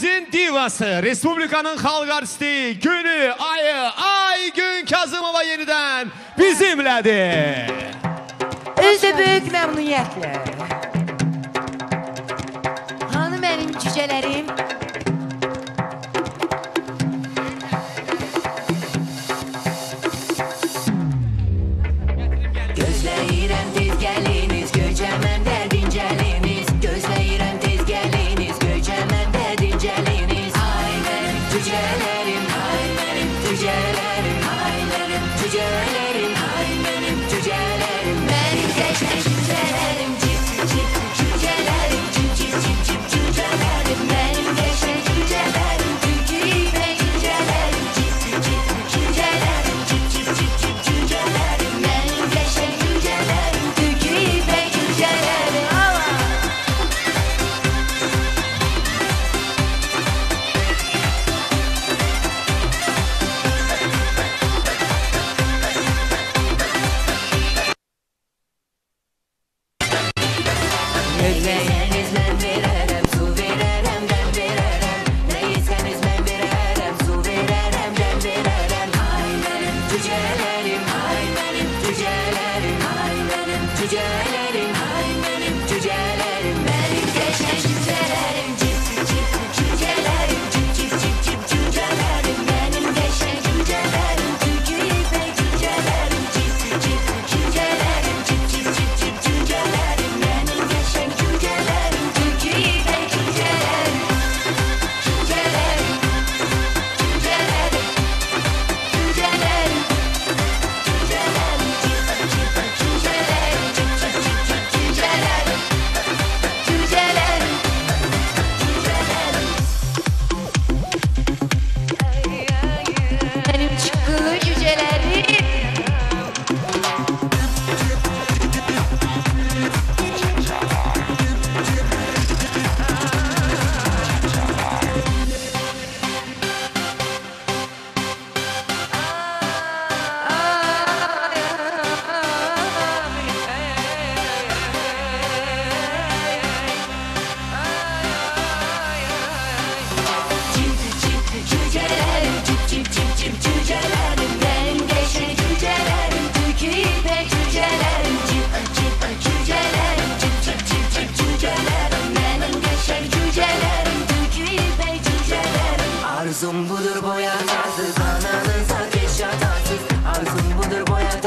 Türkümüzün divası, Respublikanın xalq artisti, günü, ayı, Aygün Kazımova yenidən bizimlədir. Özü böyük məmnuniyyətlə. Hanı mənim cücələrim? today. Altın budur boya tarzı Kanalısa geç yatarsız Altın budur boya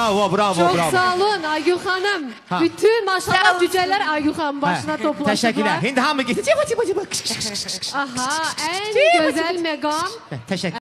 Bravo, bravo, Çox bravo. sağ olun Aygüxanım. xanım. Ha. Bütün maşallah cücələr Aygüxanın başına toplaşıblar. Təşəkkürlər. İndi hamı getdi. Ciba ciba ciba. Aha, ən gözəl məqam. Təşəkkür.